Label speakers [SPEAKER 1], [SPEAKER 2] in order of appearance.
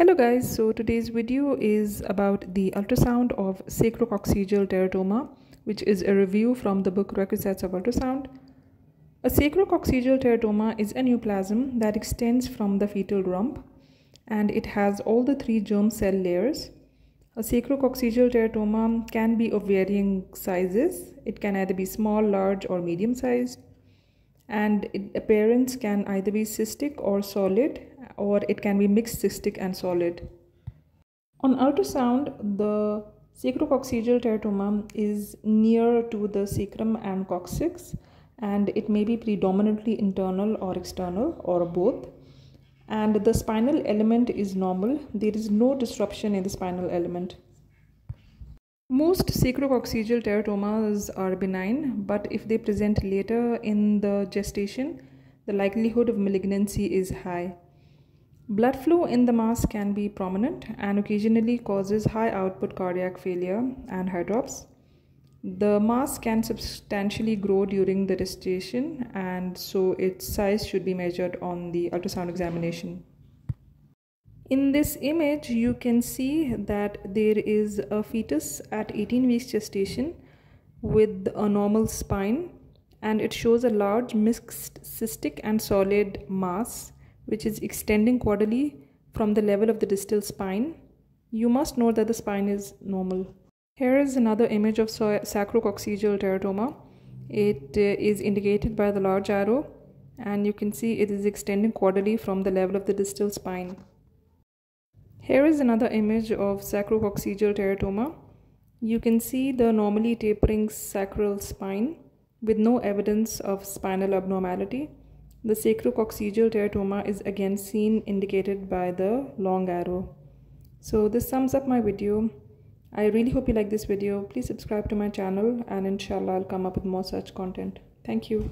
[SPEAKER 1] Hello guys, so today's video is about the ultrasound of sacrococcygeal teratoma, which is a review from the book Requisites of Ultrasound. A sacrococcygeal teratoma is a neoplasm that extends from the fetal rump and it has all the three germ cell layers. A sacrococcygeal teratoma can be of varying sizes. It can either be small, large or medium sized and it, appearance can either be cystic or solid or it can be mixed cystic and solid. On ultrasound, the sacrococcygeal teratoma is near to the sacrum and coccyx and it may be predominantly internal or external or both and the spinal element is normal there is no disruption in the spinal element most sacrococcygeal teratomas are benign, but if they present later in the gestation, the likelihood of malignancy is high. Blood flow in the mass can be prominent and occasionally causes high output cardiac failure and hydrops. The mass can substantially grow during the gestation and so its size should be measured on the ultrasound examination. In this image, you can see that there is a fetus at 18 weeks gestation with a normal spine and it shows a large mixed cystic and solid mass which is extending caudally from the level of the distal spine. You must note that the spine is normal. Here is another image of sacrococcygeal teratoma. It uh, is indicated by the large arrow and you can see it is extending caudally from the level of the distal spine. Here is another image of sacrococcygeal teratoma. You can see the normally tapering sacral spine with no evidence of spinal abnormality. The sacrococcygeal teratoma is again seen indicated by the long arrow. So this sums up my video. I really hope you like this video. Please subscribe to my channel and inshallah I'll come up with more such content. Thank you.